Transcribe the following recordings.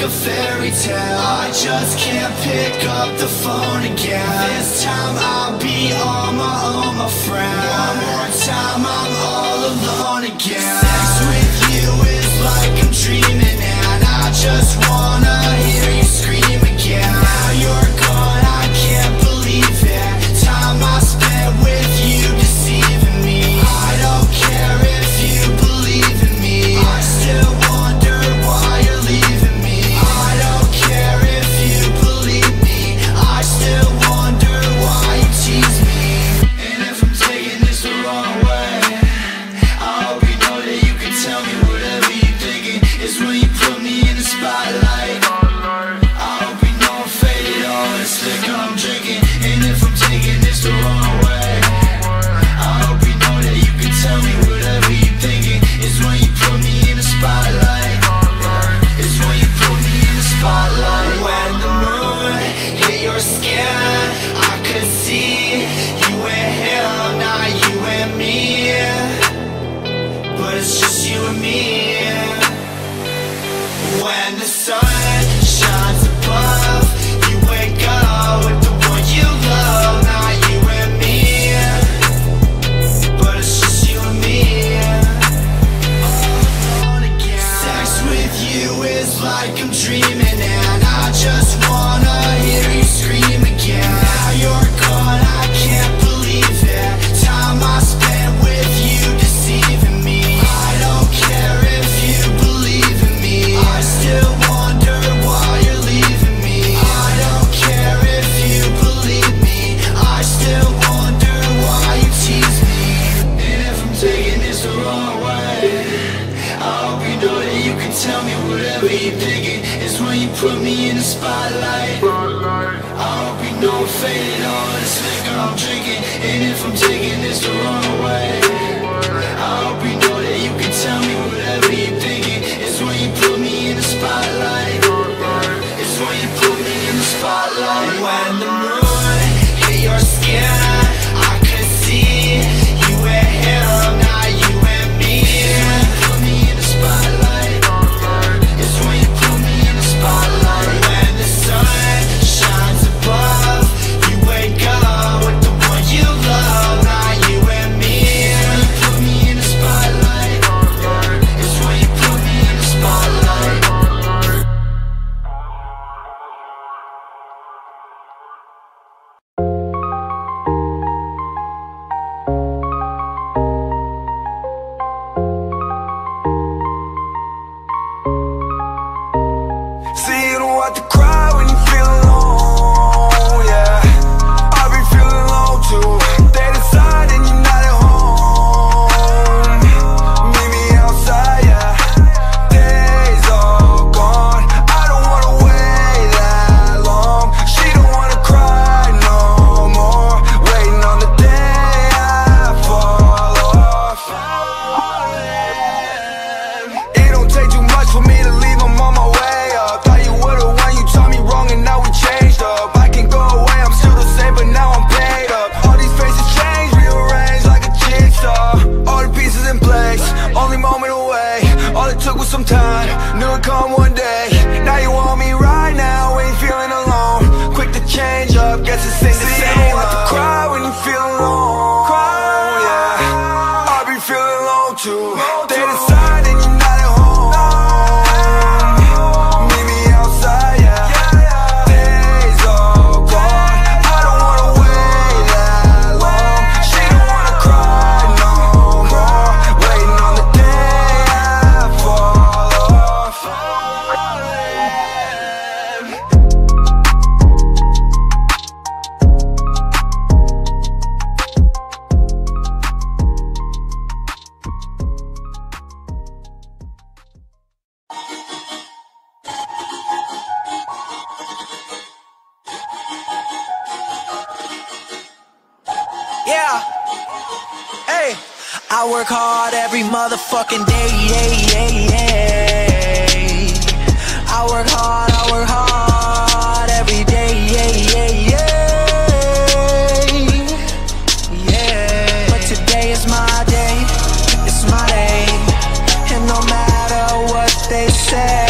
like a fairy tale. I just can't pick up the phone again. This time I'll be on my own, my friend. One more time I'm where you digging is when you put me in the spotlight. spotlight. I don't be no faded on this liquor I'm drinking, and if I'm taking this the wrong way, I don't be some time Knew it'd come one day. Now you want me right now. Ain't feeling alone. Quick to change up. Guess it's in the See, same. you have to cry when you feel alone. Cry, yeah I be feeling alone too. Yeah. Hey. I work hard every motherfucking day. Yeah, yeah, yeah. I work hard, I work hard every day. Yeah, yeah, yeah. Yeah. But today is my day. It's my day. And no matter what they say.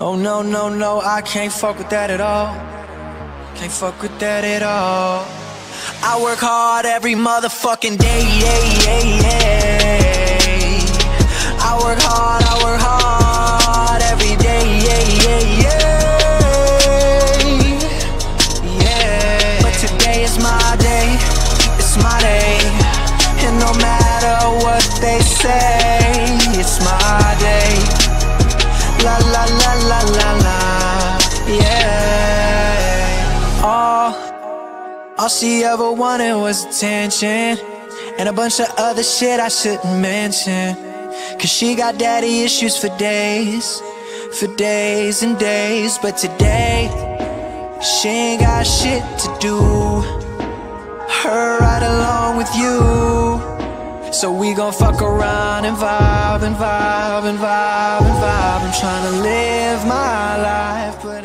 Oh no, no, no, I can't fuck with that at all. Can't fuck with that at all. I work hard every motherfucking day. Yeah, yeah, yeah. I work hard, I work hard every day. Yeah, yeah, yeah. Yeah. But today is my day. It's my day. And no matter what they say, it's my day. La la la la la la. Yeah. All, all she ever wanted was attention. And a bunch of other shit I shouldn't mention. Cause she got daddy issues for days. For days and days. But today, she ain't got shit to do. So we gon' fuck around and vibe and vibe and vibe and vibe. I'm tryna live my life, but